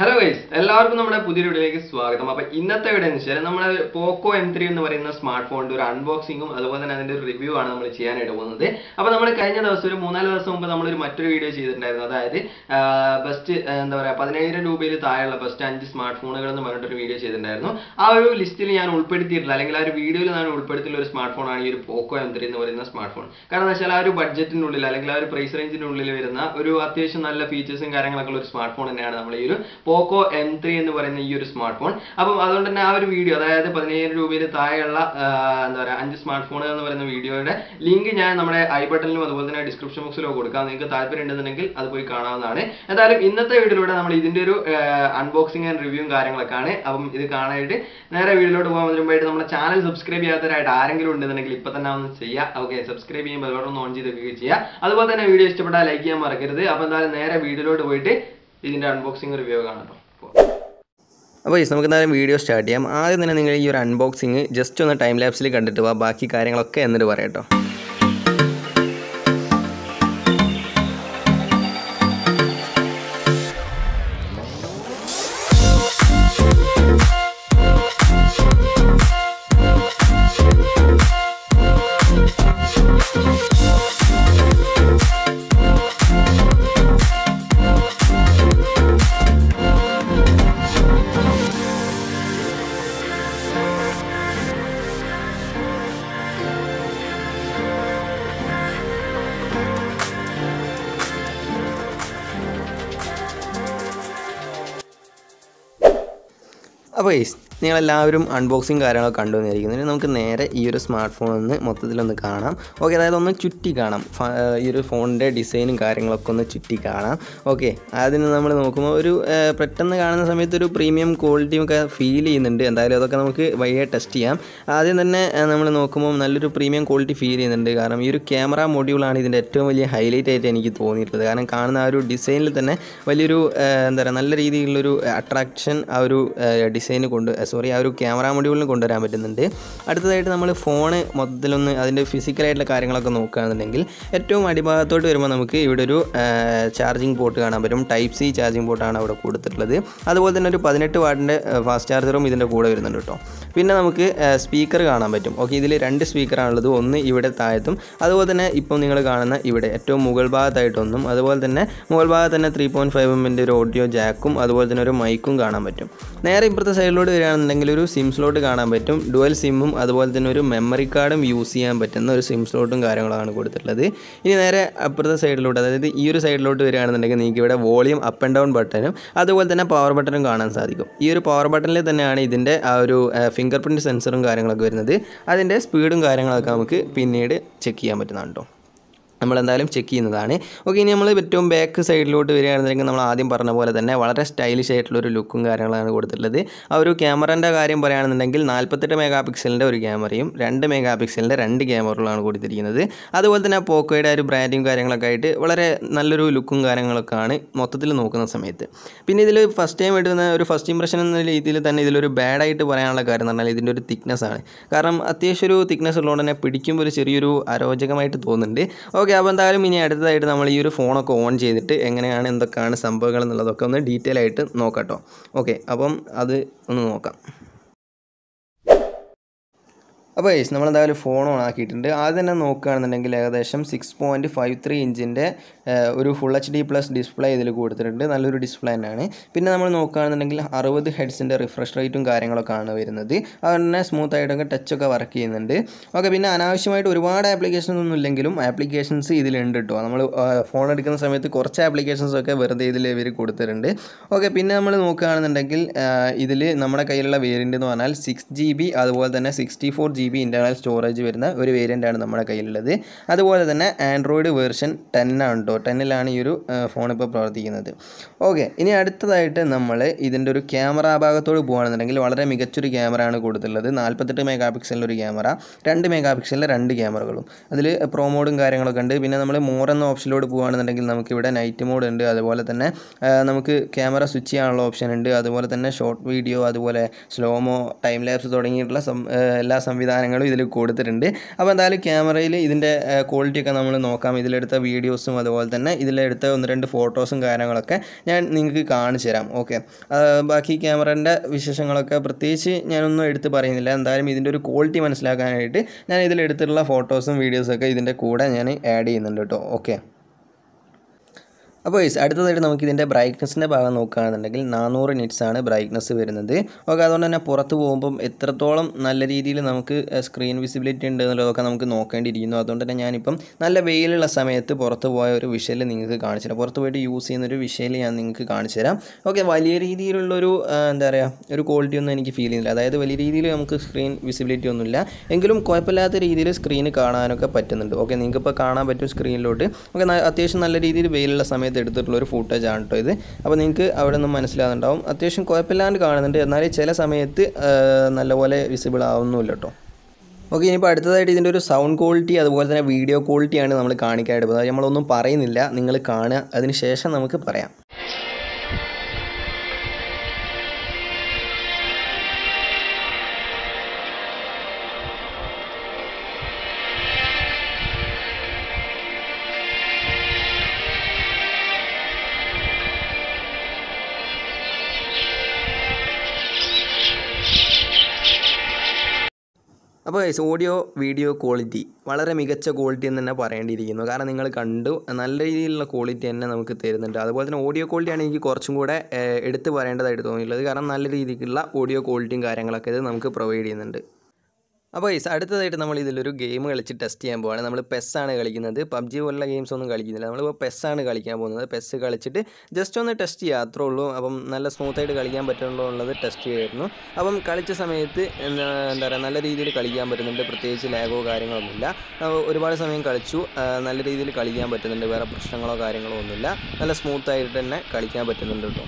Hello. Guys എല്ലാവർക്കും നമ്മുടെ പുതിയ വീഡിയോയിലേക്ക് സ്വാഗതം. അപ്പൊ ഇന്നത്തെ വീഡിയോ എന്ന് വെച്ചാൽ നമ്മുടെ പോക്കോ എം ത്രീ എന്ന് പറയുന്ന സ്മാർട്ട് ഫോണിന്റെ ഒരു അൺബോക്സിങ്ങും അതുപോലെ തന്നെ അതിന്റെ ഒരു റിവ്യൂ ആണ് നമ്മൾ ചെയ്യാനായിട്ട് പോകുന്നത്. അപ്പൊ നമ്മൾ കഴിഞ്ഞ ദിവസം ഒരു മൂന്നാൽ ദിവസം മുമ്പ് നമ്മളൊരു മറ്റൊരു വീഡിയോ ചെയ്തിട്ടുണ്ടായിരുന്നു. അതായത് ബെസ്റ്റ് എന്താ പറയാ പതിനായിരം രൂപയിൽ താഴെയുള്ള ബെസ്റ്റ് അഞ്ച് സ്മാർട്ട് ഫോണുകൾ എന്ന് പറഞ്ഞിട്ടൊരു വീഡിയോ ചെയ്തിട്ടുണ്ടായിരുന്നു. ആ ഒരു ലിസ്റ്റിൽ ഞാൻ ഉൾപ്പെടുത്തിയിട്ടില്ല. അല്ലെങ്കിൽ ആ ഒരു വീഡിയോയിൽ ഞാൻ ഉൾപ്പെടുത്തിയുള്ള ഒരു സ്മാർട്ട് ഫോണാണ് ഈ ഒരു പോക്കോ എം ത്രീ എന്ന് പറയുന്ന സ്മാർട്ട് ഫോൺ കാരണം എന്താ വെച്ചാൽ ആ ഒരു ബഡ്ജറ്റിനുള്ളിൽ അല്ലെങ്കിൽ ആ ഒരു പ്രൈസ് റേഞ്ചിനുള്ളിൽ വരുന്ന ഒരു അത്യാവശ്യം നല്ല ഫീച്ചേഴ്സും കാര്യങ്ങളൊക്കെ ഉള്ള ഒരു സ്മാർട്ട് ഫോൺ തന്നെയാണ് നമ്മൾ ഈ ഒരു പോക്കോ എം ത്രീ എന്ന് പറയുന്ന ഈ ഒരു സ്മാർട്ട് ഫോൺ അപ്പം അതുകൊണ്ട് തന്നെ ആ ഒരു വീഡിയോ അതായത് പതിനയ്യായിരം രൂപയിൽ താഴെയുള്ള എന്താ പറയുക അഞ്ച് സ്മാർട്ട് ഫോണുകൾ എന്ന് പറയുന്ന വീഡിയോയുടെ ലിങ്ക് ഞാൻ നമ്മുടെ ഐ ബട്ടണിലും അതുപോലെ തന്നെ ഡിസ്ക്രിപ്ഷൻ ബോക്സിലോ കൊടുക്കാം. നിങ്ങൾക്ക് താല്പര്യം ഉണ്ടെന്നുണ്ടെങ്കിൽ അത് പോയി കാണാവുന്നതാണ്. എന്തായാലും ഇന്നത്തെ വീഡിയോയിലൂടെ നമ്മൾ ഇതിന്റെ ഒരു അൺബോക്സിംഗ് ആൻഡ് റിവ്യൂവും കാര്യങ്ങളൊക്കെ ആണ് അപ്പം ഇത് കാണാനായിട്ട് നേരെ വീഡിയോയിലോട്ട് പോകാൻ മുമ്പായിട്ട് നമ്മുടെ ചാനൽ സബ്സ്ക്രൈബ് ചെയ്യാത്തവരായിട്ട് ആരെങ്കിലും ഉണ്ടെന്നുണ്ടെങ്കിൽ ഇപ്പൊ തന്നെ ഒന്ന് ചെയ്യുക ഓക്കെ സബ്സ്ക്രൈബ് ചെയ്യുമ്പോൾ ഒന്ന് ഓൺ ചെയ്ത് വെക്കുകയും ചെയ്യുക അതുപോലെ തന്നെ വീഡിയോ ഇഷ്ടപ്പെട്ടാൽ ലൈക്ക് ചെയ്യാൻ മറക്കരുത്. അപ്പോൾ എന്തായാലും നേരെ വീഡിയോയിലോട്ട് പോയിട്ട് ഇതിന്റെ അൺബോക്സിംഗ് റിവ്യൂ കാണാം. അപ്പോൾ ഈ നമുക്ക് എന്തായാലും വീഡിയോ സ്റ്റാർട്ട് ചെയ്യാം. ആദ്യം തന്നെ നിങ്ങൾ ഈ ഒരു അൺബോക്സിങ് ജസ്റ്റ് ഒന്ന് ടൈം ലാപ്സിൽ കണ്ടിട്ട് പോവാം ബാക്കി കാര്യങ്ങളൊക്കെ എന്നിട്ട് പറയാം കേട്ടോ अब നിങ്ങളെല്ലാവരും അൺബോക്സിങ് കാര്യങ്ങളൊക്കെ കണ്ടു നമുക്ക് നേരെ ഈ ഒരു സ്മാർട്ട് ഫോൺ ഒന്ന് മൊത്തത്തിലൊന്ന് കാണാം. ഓക്കെ അതായത് ഒന്ന് ചുറ്റി കാണാം. ഈ ഒരു ഫോണിന്റെ ഡിസൈനും കാര്യങ്ങളൊക്കെ ഒന്ന് ചുറ്റി കാണാം. ഓക്കെ അതിന് നമ്മൾ നോക്കുമ്പോൾ ഒരു പെട്ടെന്ന് കാണുന്ന സമയത്ത് ഒരു പ്രീമിയം ക്വാളിറ്റിയും ഒക്കെ ഫീൽ ചെയ്യുന്നുണ്ട്. എന്തായാലും അതൊക്കെ നമുക്ക് വഴിയെ ടെസ്റ്റ് ചെയ്യാം. ആദ്യം തന്നെ നമ്മൾ നോക്കുമ്പോൾ നല്ലൊരു പ്രീമിയം ക്വാളിറ്റി ഫീൽ ചെയ്യുന്നുണ്ട്. കാരണം ഈ ഒരു ക്യാമറ മൊഡ്യൂളാണ് ഇതിന്റെ ഏറ്റവും വലിയ ഹൈലൈറ്റ് ആയിട്ട് എനിക്ക് തോന്നിയിട്ടുള്ളത്. കാരണം കാണുന്ന ആ ഒരു ഡിസൈനിൽ തന്നെ വലിയൊരു എന്താ പറയുക നല്ല രീതിയിലുള്ളൊരു അട്രാക്ഷൻ ആ ഒരു ഡിസൈന് കൊണ്ട് സോറി ആ ഒരു ക്യാമറ മൊഡ്യൂളിന് കൊണ്ടുവരാൻ പറ്റുന്നുണ്ട്. അടുത്തതായിട്ട് നമ്മൾ ഫോണ് മൊത്തത്തിലൊന്ന് അതിന്റെ ഫിസിക്കലായിട്ടുള്ള കാര്യങ്ങളൊക്കെ നോക്കുകയാണെന്നുണ്ടെങ്കിൽ ഏറ്റവും അടിഭാഗത്തോട്ട് വരുമ്പോൾ നമുക്ക് ഇവിടെ ഒരു ചാർജിങ് പോർട്ട് കാണാൻ പറ്റും. ടൈപ്പ് സി ചാർജിങ് പോർട്ടാണ് അവിടെ കൊടുത്തിട്ടുള്ളത്. അതുപോലെ തന്നെ ഒരു പതിനെട്ട് വാട്ടിന്റെ ഫാസ്റ്റ് ചാർജറും ഇതിന്റെ കൂടെ വരുന്നുണ്ട് കേട്ടോ. പിന്നെ നമുക്ക് സ്പീക്കർ കാണാൻ പറ്റും. ഓക്കെ ഇതിൽ രണ്ട് സ്പീക്കറാണുള്ളത് ഒന്ന് ഇവിടെ താഴത്തും. അതുപോലെ തന്നെ ഇപ്പം നിങ്ങൾ കാണുന്ന ഇവിടെ ഏറ്റവും മുകൾ ഭാഗത്തായിട്ടൊന്നും അതുപോലെ തന്നെ മുകൾ ഭാഗത്ത് തന്നെ ത്രീ പോയിന്റ് ഫൈവ് എമ്മിന്റെ ഒരു ഓഡിയോ ജാക്കും അതുപോലെ തന്നെ ഒരു മൈക്കും കാണാൻ പറ്റും. നേരെ ഇപ്പുറത്തെ സൈഡിലോട്ട് വരികയാണെന്നുണ്ടെങ്കിൽ ഒരു സിം സ്ലോട്ട് കാണാൻ പറ്റും. ഡുവൽ സിമ്മും അതുപോലെ തന്നെ ഒരു മെമ്മറി കാർഡും യൂസ് ചെയ്യാൻ പറ്റുന്ന ഒരു സിം സ്ലോട്ടും കാര്യങ്ങളാണ് കൊടുത്തിട്ടുള്ളത്. ഇനി നേരെ അപ്പുറത്തെ സൈഡിലോട്ട് അതായത് ഈ ഒരു സൈഡിലോട്ട് വരികയാണെന്നുണ്ടെങ്കിൽ നിങ്ങൾക്ക് ഇവിടെ വോളിയം അപ്പ് ആൻഡ് ഡൗൺ ബട്ടനും അതുപോലെ തന്നെ പവർ ബട്ടനും കാണാൻ സാധിക്കും. ഈ ഒരു പവർ ബട്ടണിൽ തന്നെയാണ് ഇതിന്റെ ആ ഒരു ഫിംഗർ പ്രിന്റ് സെൻസറും കാര്യങ്ങളൊക്കെ വരുന്നത്. അതിന്റെ സ്പീഡും കാര്യങ്ങളൊക്കെ നമുക്ക് പിന്നീട് ചെക്ക് ചെയ്യാൻ പറ്റുന്നതാണ് കേട്ടോ നമ്മളെന്തായാലും ചെക്ക് ചെയ്യുന്നതാണ്. ഓക്കെ ഇനി നമ്മൾ ഏറ്റവും ബാക്ക് സൈഡിലോട്ട് വരികയാണെന്നുണ്ടെങ്കിൽ നമ്മൾ ആദ്യം പറഞ്ഞ പോലെ തന്നെ വളരെ സ്റ്റൈലിഷ് ആയിട്ടുള്ള ഒരു ലുക്കും കാര്യങ്ങളാണ് കൊടുത്തിട്ടുള്ളത്. ആ ഒരു ക്യാമറന്റെ കാര്യം പറയുകയാണെന്നുണ്ടെങ്കിൽ നാൽപ്പത്തെട്ട് മെഗാ പിക്സലിന്റെ ഒരു ക്യാമറയും രണ്ട് മെഗാ പിക്സലിന്റെ രണ്ട് ക്യാമറകളാണ് കൊടുത്തിരിക്കുന്നത്. അതുപോലെ തന്നെ പോക്കോയുടെ ഒരു ബ്രാൻഡും കാര്യങ്ങളൊക്കെ ആയിട്ട് വളരെ നല്ലൊരു ലുക്കും കാര്യങ്ങളൊക്കെ ആണ് മൊത്തത്തിൽ നോക്കുന്ന സമയത്ത്. പിന്നെ ഇതിൽ ഫസ്റ്റ് ടൈം എടുക്കുന്ന ഒരു ഫസ്റ്റ് ഇംപ്രഷൻ എന്ന രീതിയിൽ തന്നെ ഇതിലൊരു ബാഡായിട്ട് പറയാനുള്ള കാര്യം എന്ന് പറഞ്ഞാൽ ഇതിന്റെ ഒരു തിക്നെസ് ആണ്. കാരണം അത്യാവശ്യം ഒരു തിക്നെസ് ഉള്ളതുകൊണ്ട് തന്നെ പിടിക്കുമ്പോൾ ഒരു ചെറിയൊരു അരോചകമായിട്ട് തോന്നുന്നുണ്ട്. ഓക്കെ അപ്പോൾ എന്തായാലും ഇനി അടുത്തതായിട്ട് നമ്മൾ ഈ ഒരു ഫോണൊക്കെ ഓൺ ചെയ്തിട്ട് എങ്ങനെയാണ് എന്തൊക്കെയാണ് സംഭവങ്ങൾ എന്നുള്ളതൊക്കെ ഒന്ന് ഡീറ്റെയിൽ ആയിട്ട് നോക്കാട്ടോ. കേട്ടോ ഓക്കെ അപ്പം അത് ഒന്ന് നോക്കാം. അപ്പോൾ ഏസ് നമ്മളെന്തായാലും ഫോൺ ഓൺ ആക്കിയിട്ടുണ്ട്. ആദ്യം തന്നെ നോക്കുകയാണെന്നുണ്ടെങ്കിൽ ഏകദേശം സിക്സ് പോയിന്റ് ഫൈവ് ത്രീ ഇഞ്ചിന്റെ ഒരു full H D plus display ഇതിൽ കൊടുത്തിട്ടുണ്ട്. നല്ലൊരു ഡിസ്പ്ലേ തന്നെയാണ്. പിന്നെ നമ്മൾ നോക്കുകയാണെന്നുണ്ടെങ്കിൽ അറുപത് ഹെഡ്സിന്റെ റിഫ്രഷ് റേറ്റും കാര്യങ്ങളൊക്കെ ആണ് വരുന്നത്. അതുകൊണ്ട് തന്നെ സ്മൂത്ത് ആയിട്ടൊക്കെ ടച്ചൊക്കെ വർക്ക് ചെയ്യുന്നുണ്ട്. ഓക്കെ പിന്നെ അനാവശ്യമായിട്ട് ഒരുപാട് ആപ്ലിക്കേഷൻസ് ഒന്നും ഇല്ലെങ്കിലും ആപ്ലിക്കേഷൻസ് ഇതിലുണ്ട് കേട്ടോ നമ്മൾ ഫോൺ എടുക്കുന്ന സമയത്ത് കുറച്ച് ആപ്ലിക്കേഷൻസ് ഒക്കെ വെറുതെ ഇതിൽ ഇവർ കൊടുത്തിട്ടുണ്ട്. ഓക്കെ പിന്നെ നമ്മൾ നോക്കുകയാണെന്നുണ്ടെങ്കിൽ ഇതിൽ നമ്മുടെ കയ്യിലുള്ള വേരിയന്റ് എന്ന് പറഞ്ഞാൽ സിക്സ് ജി ബി അതുപോലെ തന്നെ sixty four G B storage വരുന്ന ഒരു വേരിയന്റ് ആണ് നമ്മുടെ കയ്യിലുള്ളത്. അതുപോലെ തന്നെ ആൻഡ്രോയിഡ് വേർഷൻ ടെൻ ആണ് കേട്ടോ ടെന്നിലാണ് ഈ ഒരു ഫോൺ ഇപ്പോൾ പ്രവർത്തിക്കുന്നത്. ഓക്കെ ഇനി അടുത്തതായിട്ട് നമ്മൾ ഇതിന്റെ ഒരു ക്യാമറ ഭാഗത്തോട് പോകുകയാണെന്നുണ്ടെങ്കിൽ വളരെ മികച്ചൊരു ക്യാമറ ആണ് കൊടുത്തുള്ളത് നാൽപ്പത്തെട്ട് മെഗാ പിക്സലിന്റെ ഒരു ക്യാമറ രണ്ട് മെഗാ പിക്സലിന്റെ രണ്ട് ക്യാമറകളും അതിൽ പ്രോ മോഡും കാര്യങ്ങളൊക്കെ ഉണ്ട്. പിന്നെ നമ്മൾ മോർ എന്ന ഓപ്ഷനിലോട് പോകുകയാണെന്നുണ്ടെങ്കിൽ നമുക്കിവിടെ നൈറ്റ് മോഡ് ഉണ്ട്. അതുപോലെ തന്നെ നമുക്ക് ക്യാമറ സ്വിച്ച് ചെയ്യാനുള്ള ഓപ്ഷൻ ഉണ്ട്. അതുപോലെ തന്നെ ഷോർട്ട് വീഡിയോ അതുപോലെ സ്ലോമോ ടൈം ലാപ്സ് തുടങ്ങിയിട്ടുള്ള എല്ലാ സംവിധാനങ്ങളും ഇതിൽ കൊടുത്തിട്ടുണ്ട്. അപ്പോൾ എന്തായാലും ക്യാമറയിൽ ഇതിന്റെ ക്വാളിറ്റിയൊക്കെ നമ്മൾ നോക്കാം. ഇതിലെടുത്ത വീഡിയോസും അതുപോലെ അതുപോലെ തന്നെ ഇതിലെടുത്ത ഒന്ന് രണ്ട് ഫോട്ടോസും കാര്യങ്ങളൊക്കെ ഞാൻ നിങ്ങൾക്ക് കാണിച്ചു തരാം. ഓക്കെ ബാക്കി ക്യാമറേന്റെ വിശേഷങ്ങളൊക്കെ പ്രത്യേകിച്ച് ഞാനൊന്നും എടുത്ത് പറയുന്നില്ല. എന്തായാലും ഇതിന്റെ ഒരു ക്വാളിറ്റി മനസ്സിലാക്കാനായിട്ട് ഞാൻ ഇതിലെടുത്തിട്ടുള്ള ഫോട്ടോസും വീഡിയോസൊക്കെ ഇതിന്റെ കൂടെ ഞാൻ ആഡ് ചെയ്യുന്നുണ്ട് കേട്ടോ ഓക്കെ അപ്പോൾ ഈസ് അടുത്തതായിട്ട് നമുക്ക് ഇതിന്റെ ബ്രൈറ്റ്നസിന്റെ ഭാഗം നോക്കുകയാണെന്നുണ്ടെങ്കിൽ നാനൂറ് ആണ് ബ്രൈറ്റ്നസ് വരുന്നത്. ഓക്കെ അതുകൊണ്ട് തന്നെ പുറത്ത് പോകുമ്പം എത്രത്തോളം നല്ല രീതിയിൽ നമുക്ക് സ്ക്രീൻ വിസിബിലിറ്റി ഉണ്ട് എന്നുള്ളതൊക്കെ നമുക്ക് നോക്കേണ്ടിയിരിക്കുന്നു. അതുകൊണ്ട് തന്നെ ഞാനിപ്പം നല്ല വെയിലുള്ള സമയത്ത് പുറത്ത് പോയ ഒരു വിഷയിൽ നിങ്ങൾക്ക് കാണിച്ചു തരാം പുറത്ത് പോയിട്ട് യൂസ് ചെയ്യുന്ന ഒരു വിഷയിൽ ഞാൻ നിങ്ങൾക്ക് കാണിച്ചു തരാം ഓക്കെ വലിയ രീതിയിലുള്ളൊരു എന്താ പറയുക ഒരു ക്വാളിറ്റി ഒന്നും എനിക്ക് ഫീൽ ചെയ്യുന്നില്ല. അതായത് വലിയ രീതിയിൽ നമുക്ക് സ്ക്രീൻ വിസിബിലിറ്റി ഒന്നുമില്ല. എങ്കിലും കുഴപ്പമില്ലാത്ത രീതിയിൽ സ്ക്രീന് കാണാനൊക്കെ പറ്റുന്നുണ്ട്. ഓക്കെ നിങ്ങൾക്കിപ്പോൾ കാണാൻ പറ്റും സ്ക്രീനിലോട്ട് ഓക്കെ അത്യാവശ്യം നല്ല രീതിയിൽ വെയിലുള്ള സമയത്ത് എടുത്തിട്ടുള്ള ഒരു ഫൂട്ടേജ് ആണ് കേട്ടോ ഇത്. അപ്പോൾ നിങ്ങൾക്ക് അവിടെ നിന്ന് മനസ്സിലാകുന്നുണ്ടാവും അത്യാവശ്യം കുഴപ്പമില്ലാണ്ട് കാണുന്നുണ്ട്. എന്നാൽ ചില സമയത്ത് നല്ലപോലെ വിസിബിൾ ആവുന്നുമില്ല കേട്ടോ ഓക്കെ ഇനിയിപ്പോൾ അടുത്തതായിട്ട് ഇതിന്റെ ഒരു സൗണ്ട് ക്വാളിറ്റി അതുപോലെ തന്നെ വീഡിയോ ക്വാളിറ്റിയാണ് നമ്മൾ കാണിക്കാനായിട്ട് പോകുന്നത്. നമ്മളൊന്നും പറയുന്നില്ല. നിങ്ങൾ കാണുക. അതിന് ശേഷം നമുക്ക് പറയാം. അപ്പോൾ ഓഡിയോ വീഡിയോ ക്വാളിറ്റി വളരെ മികച്ച ക്വാളിറ്റി എന്ന് തന്നെ പറയേണ്ടിയിരിക്കുന്നു. കാരണം നിങ്ങൾ കണ്ടു നല്ല രീതിയിലുള്ള ക്വാളിറ്റി തന്നെ നമുക്ക് തരുന്നുണ്ട്. അതുപോലെ തന്നെ ഓഡിയോ ക്വാളിറ്റിയാണ് എനിക്ക് കുറച്ചും കൂടെ എടുത്ത് പറയേണ്ടതായിട്ട് തോന്നിയിട്ടുള്ളത്. കാരണം നല്ല രീതിക്കുള്ള ഓഡിയോ ക്വാളിറ്റിയും കാര്യങ്ങളൊക്കെ ഇത് നമുക്ക് പ്രൊവൈഡ് ചെയ്യുന്നുണ്ട്. അപ്പോൾ ഗൈസ് അടുത്തതായിട്ട് നമ്മൾ ഇതിലൊരു ഗെയിം കളിച്ച് ടെസ്റ്റ് ചെയ്യാൻ പോവാണ്. നമ്മൾ പെസ്സാണ് കളിക്കുന്നത്. പബ്ജി പോലുള്ള ഗെയിംസ് ഒന്നും കളിക്കുന്നില്ല. നമ്മളിപ്പോൾ പെസ്സാണ് കളിക്കാൻ പോകുന്നത്. പെസ് കളിച്ചിട്ട് ജസ്റ്റ് ഒന്ന് ടെസ്റ്റ് ചെയ്യുക അത്രേ ഉള്ളൂ. അപ്പം നല്ല സ്മൂത്തായിട്ട് കളിക്കാൻ പറ്റുള്ളൂ എന്നുള്ളത് ടെസ്റ്റ് ചെയ്യുമായിരുന്നു അപ്പം കളിച്ച സമയത്ത് എന്താ എന്താ പറയുക നല്ല രീതിയിൽ കളിക്കാൻ പറ്റുന്നുണ്ട്. പ്രത്യേകിച്ച് ലാഗോ കാര്യങ്ങളൊന്നുമില്ല. ഒരുപാട് സമയം കളിച്ചു. നല്ല രീതിയിൽ കളിക്കാൻ പറ്റുന്നുണ്ട്. വേറെ പ്രശ്നങ്ങളോ കാര്യങ്ങളോ ഒന്നുമില്ല. നല്ല സ്മൂത്തായിട്ട് തന്നെ കളിക്കാൻ പറ്റുന്നുണ്ട് കേട്ടോ.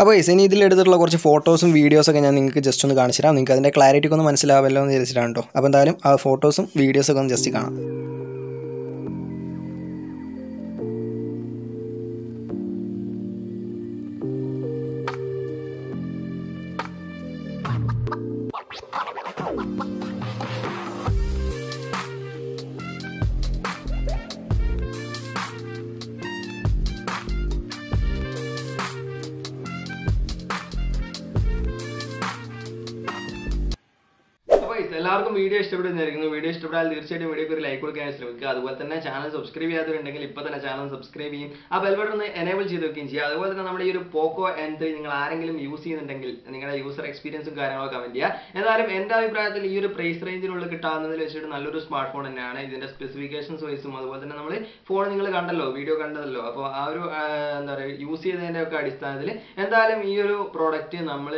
അപ്പോൾ ഗൈസ് ഇനി ഇതിലെടുത്തിട്ടുള്ള കുറച്ച് ഫോട്ടോസും വീഡിയോസൊക്കെ ഞാൻ നിങ്ങൾക്ക് ജസ്റ്റ് ഒന്ന് കാണിച്ചു തരാം. നിങ്ങൾക്ക് അതിന്റെ ക്ലാരിറ്റി ഒക്കെ ഒന്ന് മനസ്സിലാവല്ലോ എന്ന് വിചാരിച്ചിട്ടാണ് കേട്ടോ. അപ്പോൾ എന്തായാലും ആ ഫോട്ടോസും വീഡിയോസൊക്കെ ഒന്ന് ജസ്റ്റ് കാണാം. അപ്പോൾ എല്ലാവർക്കും വീഡിയോ ഇഷ്ടപ്പെടുന്നതായിരിക്കുന്നു. വീഡിയോ ഇഷ്ടപ്പെട്ടാൽ തീർച്ചയായിട്ടും വീഡിയോക്ക് ഒരു ലൈക്ക് കൊടുക്കാൻ ശ്രമിക്കുക. അതുപോലെ തന്നെ ചാനൽ സബ്സ്ക്രൈബ് ചെയ്യാത്തവരുണ്ടെങ്കിൽ ഇപ്പോൾ തന്നെ ചാനൽ സബ്സ്ക്രൈബ് ചെയ്യും. ആ ബെൽ ബട്ടൺ ഒന്ന് എനേബിൾ ചെയ്ത് വെക്കുകയും ചെയ്യുക. അതുപോലെ തന്നെ നമ്മുടെ ഈ ഒരു പോക്കോ എൻ ത്രീ നിങ്ങൾ ആരെങ്കിലും യൂസ് ചെയ്യുന്നുണ്ടെങ്കിൽ നിങ്ങളുടെ യൂസർ എക്സ്പീരിയൻസും കാര്യങ്ങളൊക്കെ കമന്റ് ചെയ്യുക. എന്തായാലും എന്റെ അഭിപ്രായത്തിൽ ഈ ഒരു പ്രൈസ് റേഞ്ചിനുള്ളിൽ കിട്ടാവുന്നതിൽ വെച്ചിട്ട് നല്ലൊരു സ്മാർട്ട് ഫോൺ തന്നെയാണ് ഇതിന്റെ സ്പെസിഫിക്കേഷൻസ് വൈസും അതുപോലെ തന്നെ നമ്മൾ ഫോൺ നിങ്ങൾ കണ്ടല്ലോ വീഡിയോ കണ്ടതല്ലോ. അപ്പോൾ ആ ഒരു എന്താ പറയുക യൂസ് ചെയ്തതിന്റെ ഒക്കെ അടിസ്ഥാനത്തിൽ എന്തായാലും ഈ ഒരു പ്രോഡക്റ്റ് നമ്മൾ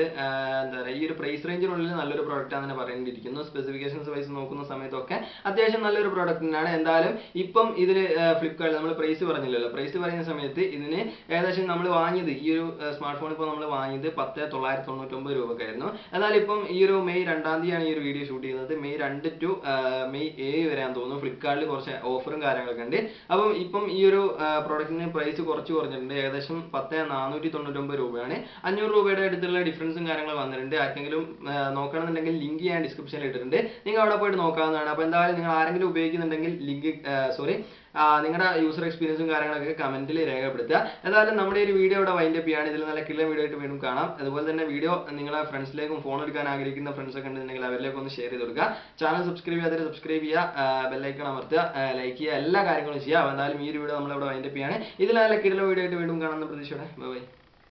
എന്താ പറയുക ഈ ഒരു പ്രൈസ് റേഞ്ചിനുള്ളിൽ നല്ലൊരു പ്രോഡക്റ്റ് ആണെന്ന് പറയേണ്ടിയിരിക്കുന്നു. സ്പെസിഫിക്കേഷൻസ് വൈസ് നോക്കുന്ന സമയത്തൊക്കെ അത്യാവശ്യം നല്ലൊരു പ്രോഡക്റ്റ് തന്നെയാണ് എന്തായാലും ഇപ്പം ഇതിൽ ഫ്ലിപ്കാർട്ടിൽ നമ്മൾ പ്രൈസ് പറഞ്ഞില്ലല്ലോ. പ്രൈസ് പറയുന്ന സമയത്ത് ഇതിന് ഏകദേശം നമ്മൾ വാങ്ങിയത് ഈ ഒരു സ്മാർട്ട് ഫോൺ ഇപ്പോൾ നമ്മൾ വാങ്ങിയത് പത്ത് തൊള്ളായിരത്തി തൊണ്ണൂറ്റൊമ്പത് രൂപക്കായിരുന്നു. എന്നാൽ ഇപ്പം ഈ ഒരു മെയ് രണ്ടാം തീയതിയാണ് ഈ ഒരു വീഡിയോ ഷൂട്ട് ചെയ്യുന്നത്. മെയ് രണ്ട് ടു മെയ് ഏഴ് വരെയാണെന്ന് തോന്നുന്നു. ഫ്ലിപ്കാർട്ടിൽ കുറച്ച് ഓഫറും കാര്യങ്ങളൊക്കെ ഉണ്ട്. അപ്പം ഇപ്പം ഈ ഒരു പ്രോഡക്റ്റിന് പ്രൈസ് കുറച്ച് കുറഞ്ഞിട്ടുണ്ട്. ഏകദേശം പത്ത് നാനൂറ്റി തൊണ്ണൂറ്റൊമ്പത് രൂപയാണ്. അഞ്ഞൂറ് രൂപയുടെ അടുത്തുള്ള ഡിഫറൻസും കാര്യങ്ങളും വന്നിട്ടുണ്ട്. ആർക്കെങ്കിലും നോക്കണമെന്നുണ്ടെങ്കിൽ ലിങ്ക് ഞാൻ ഡിസ്ക്രിപ്ഷനിൽ ഇട്ടിട്ടുണ്ട്. നിങ്ങൾ അവിടെ പോയിട്ട് നോക്കാവുന്നതാണ്. അപ്പോൾ എന്തായാലും നിങ്ങൾ ആരെങ്കിലും ഉപയോഗിക്കുന്നുണ്ടെങ്കിൽ ലിങ്ക് സോറി നിങ്ങളുടെ യൂസർ എക്സ്പീരിയൻസും കാര്യങ്ങളൊക്കെ കമന്റിൽ രേഖപ്പെടുത്തുക. എന്തായാലും നമ്മുടെ ഒരു വീഡിയോ ഇവിടെ വൈൻഡ് അപ്പ് ചെയ്യാണ്. ഇതിൽ നല്ല കിള്ള വീഡിയോ ആയിട്ട് വീണ്ടും കാണാം. അതുപോലെ തന്നെ വീഡിയോ നിങ്ങളെ ഫ്രണ്ട്സിലേക്കും ഫോൺ എടുക്കാൻ ആഗ്രഹിക്കുന്ന ഫ്രണ്ട്സ് ഒക്കെ ഉണ്ടെന്നുണ്ടെങ്കിൽ അവരിലേക്ക് ഒന്ന് ഷെയർ ചെയ്ത് കൊടുക്കുക. ചാനൽ സബ്സ്ക്രൈബ് ചെയ്യാതെ സബ്സ്ക്രൈബ് ചെയ്യുക. ബെല്ലൈക്കൺ അമർത്തുക. ലൈക്ക് ചെയ്യുക. എല്ലാ കാര്യങ്ങളും ചെയ്യുക. എന്തായാലും ഈ ഒരു വീഡിയോ നമ്മളിവിടെ വൈൻഡ് അപ്പ് ചെയ്യാണ്. ഇതിൽ നല്ല കിള്ള വീഡിയോ ആയിട്ട് വീണ്ടും കാണാമെന്ന് പ്രതീക്ഷയോടെ. ബൈ